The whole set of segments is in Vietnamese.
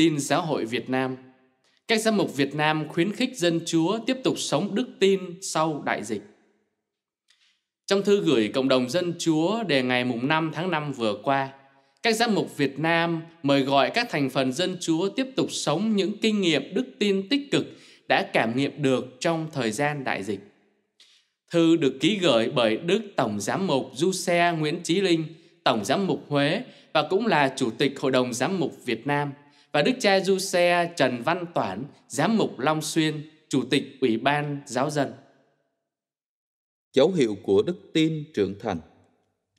tin giáo hội Việt Nam. Các giám mục Việt Nam khuyến khích dân Chúa tiếp tục sống đức tin sau đại dịch. Trong thư gửi cộng đồng dân Chúa đề ngày mùng 5 tháng 5 vừa qua, các giám mục Việt Nam mời gọi các thành phần dân Chúa tiếp tục sống những kinh nghiệm đức tin tích cực đã cảm nghiệm được trong thời gian đại dịch. Thư được ký gửi bởi Đức Tổng Giám mục Du Xe Nguyễn Chí Linh, Tổng Giám mục Huế và cũng là Chủ tịch Hội đồng Giám mục Việt Nam và Đức cha Du Xe Trần Văn Toản, Giám mục Long Xuyên, Chủ tịch Ủy ban Giáo dân. Dấu hiệu của đức tin trưởng thành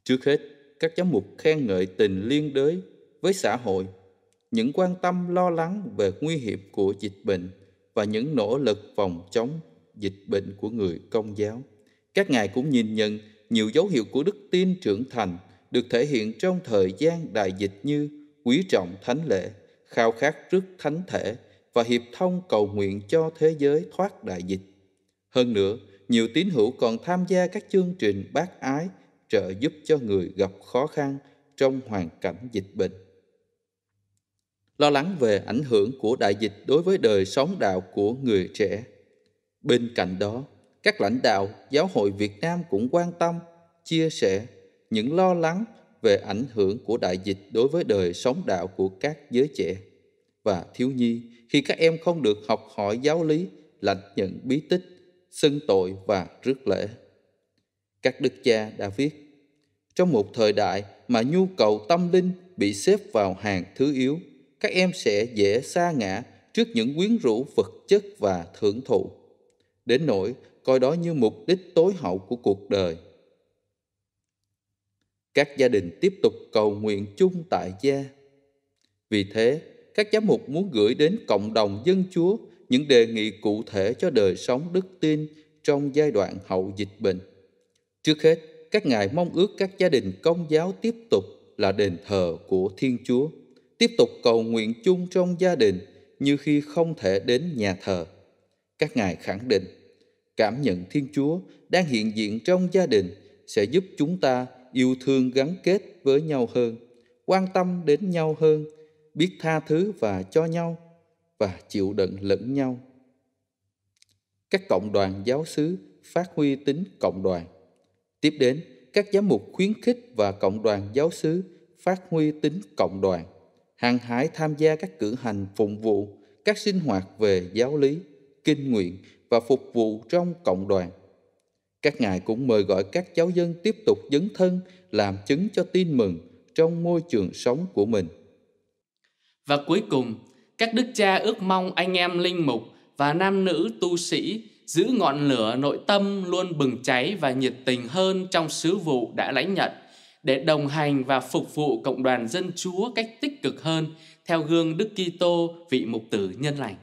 Trước hết, các giám mục khen ngợi tình liên đới với xã hội, những quan tâm lo lắng về nguy hiểm của dịch bệnh và những nỗ lực phòng chống dịch bệnh của người công giáo. Các ngài cũng nhìn nhận nhiều dấu hiệu của đức tin trưởng thành được thể hiện trong thời gian đại dịch như quý trọng thánh lễ, khao khát trước thánh thể và hiệp thông cầu nguyện cho thế giới thoát đại dịch. Hơn nữa, nhiều tín hữu còn tham gia các chương trình bác ái trợ giúp cho người gặp khó khăn trong hoàn cảnh dịch bệnh. Lo lắng về ảnh hưởng của đại dịch đối với đời sống đạo của người trẻ. Bên cạnh đó, các lãnh đạo giáo hội Việt Nam cũng quan tâm, chia sẻ những lo lắng về ảnh hưởng của đại dịch đối với đời sống đạo của các giới trẻ và thiếu nhi khi các em không được học hỏi giáo lý, lãnh nhận bí tích, xưng tội và rước lễ. Các đức cha đã viết, trong một thời đại mà nhu cầu tâm linh bị xếp vào hàng thứ yếu, các em sẽ dễ xa ngã trước những quyến rũ vật chất và thưởng thụ, đến nỗi coi đó như mục đích tối hậu của cuộc đời. Các gia đình tiếp tục cầu nguyện chung tại gia. Vì thế, các giám mục muốn gửi đến cộng đồng dân chúa những đề nghị cụ thể cho đời sống đức tin trong giai đoạn hậu dịch bệnh. Trước hết, các ngài mong ước các gia đình công giáo tiếp tục là đền thờ của Thiên Chúa, tiếp tục cầu nguyện chung trong gia đình như khi không thể đến nhà thờ. Các ngài khẳng định, cảm nhận Thiên Chúa đang hiện diện trong gia đình sẽ giúp chúng ta yêu thương gắn kết với nhau hơn, quan tâm đến nhau hơn, biết tha thứ và cho nhau và chịu đựng lẫn nhau. Các cộng đoàn giáo xứ phát huy tính cộng đoàn. Tiếp đến, các giám mục khuyến khích và cộng đoàn giáo xứ phát huy tính cộng đoàn, hàng hải tham gia các cử hành phụng vụ, các sinh hoạt về giáo lý, kinh nguyện và phục vụ trong cộng đoàn. Các ngài cũng mời gọi các giáo dân tiếp tục dấn thân làm chứng cho tin mừng trong môi trường sống của mình. Và cuối cùng, các đức cha ước mong anh em linh mục và nam nữ tu sĩ giữ ngọn lửa nội tâm luôn bừng cháy và nhiệt tình hơn trong sứ vụ đã lãnh nhận để đồng hành và phục vụ cộng đoàn dân Chúa cách tích cực hơn theo gương Đức Kitô vị mục tử nhân lành.